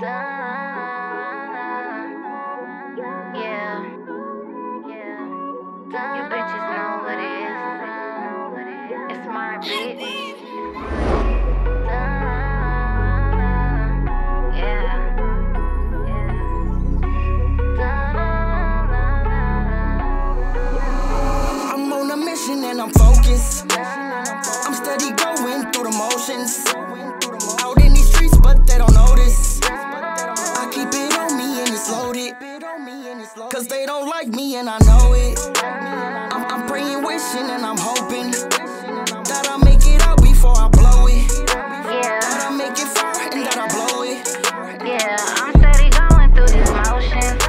Yeah. Wishing, and I'm hoping that I make it out before I blow it. Yeah. That I make it far and that I blow it. Yeah, I'm steady going through these motions.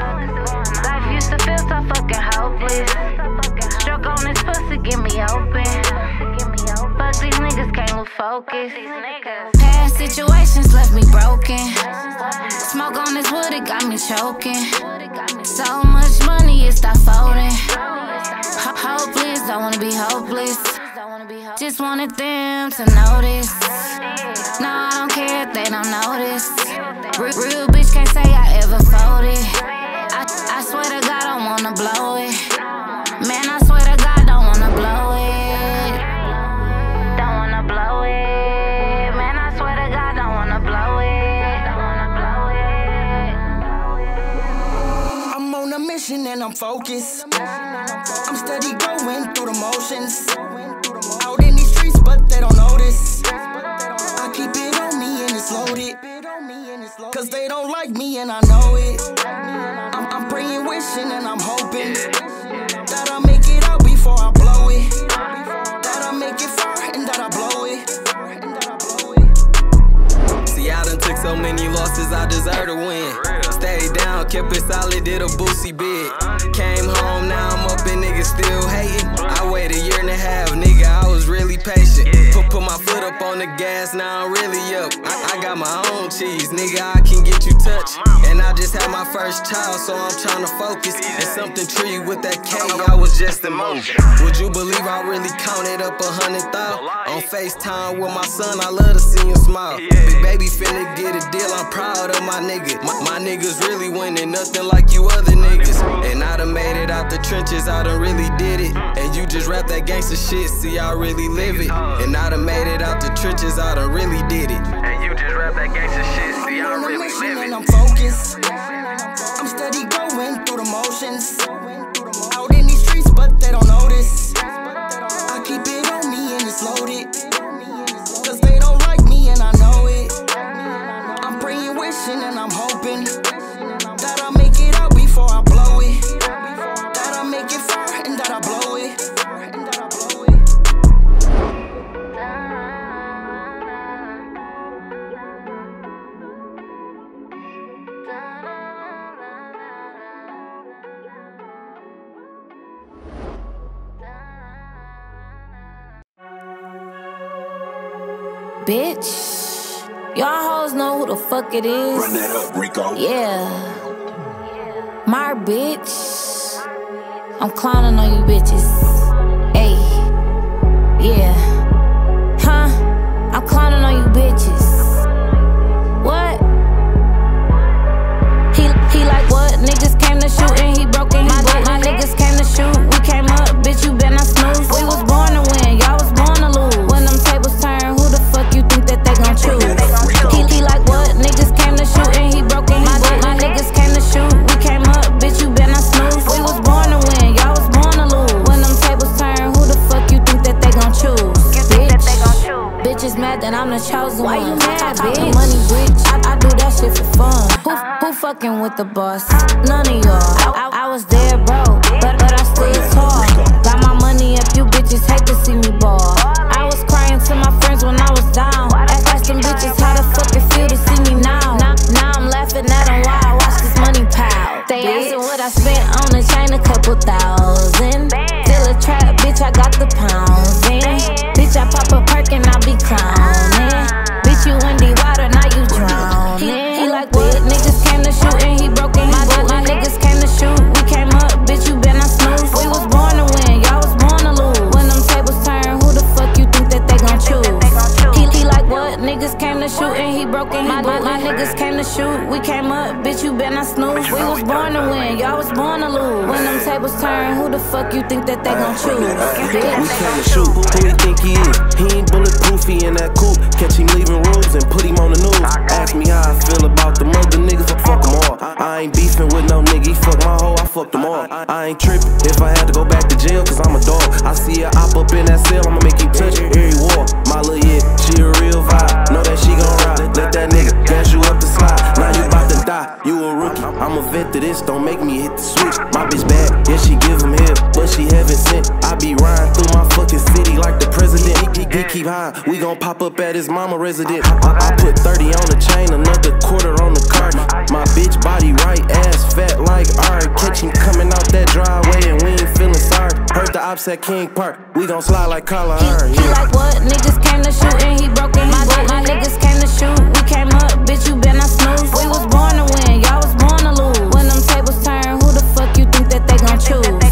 Life used to feel so fucking hopeless. Stroke on this pussy, get me open. Fuck these niggas can't lose focus. Past situations left me broken. Smoke on this wood, it got me choking. So much money, it start folding. Ho- Hopeless, don't wanna be hopeless. Just wanted them to notice. No, I don't care if they don't notice. Real, real bitch can't say I ever folded. I, I swear to God, I wanna blow it. Mission and I'm focused. I'm steady going through the motions. Out in these streets, but they don't notice. I keep it on me and it's loaded. Cause they don't like me and I know it. I'm, I'm praying, wishing, and I'm hoping that I make it out before I blow it. That I make it far. And that I blow it. See, I done took so many losses, I deserve to win. Kept it solid, did a boosie bid. Came home, now I'm up and niggas still hating. I waited and a half, nigga, I was really patient. Put, put my foot up on the gas, now I'm really up. I, I got my own cheese, nigga, I can get you touched. And I just had my first child, so I'm trying to focus. And something tree with that K, I was just in motion. Would you believe I really counted up a hundred thou? On FaceTime with my son, I love to see him smile. Big baby finna get a deal, I'm proud of my nigga. My, my niggas really winning, nothing like you other niggas. And I done made it out the trenches, I done really did it. And you just rap that gangster shit, see, I really live it. And I done made it out the trenches, I done really did it. And you just rap that gangster shit, see, I really live it. I'm focused. I'm steady going through the motions. Bitch, y'all hoes know who the fuck it is. Run that up, Rico. Yeah. My bitch. I'm clowning on you bitches. Hey. Yeah. Huh? I'm clowning on you bitches. Bitches mad that I'm the chosen Why one. you mad, bitch? Money, bitch. I, I do that shit for fun. Who, who fucking with the boss? None of y'all. I, I, I was there, bro, but, came up, bitch, you been a snooze. We was born to win, y'all was born to lose. When them tables turn, who the fuck you think that they gon' choose? Shoot, who you think he is? He ain't bulletproof, he in that coupe. Catch him leaving rules and put him on the news. Ask me how I feel about the mother niggas, I fuck them all. I ain't beefing with no nigga, he fuck my hoe, I fuck them all. I ain't tripping if I had to go back to jail, cause I'm a dog. I see a op up in that cell, I'ma make you touch every wall. My little yeah, she a real keep high. We gon' pop up at his mama resident. I, I put 30 on the chain, another quarter on the card. My bitch body right, ass fat like art. Catch him coming out that driveway and we ain't feeling sorry. Heard the ops at King Park. We gon' slide like collar. Yeah. He, he like what? Niggas came to shoot and he broke and he my, broke. My niggas came to shoot. We came up, bitch, you been I snooze. We was born to win, y'all was born to lose. When them tables turn, who the fuck you think that they gon' choose?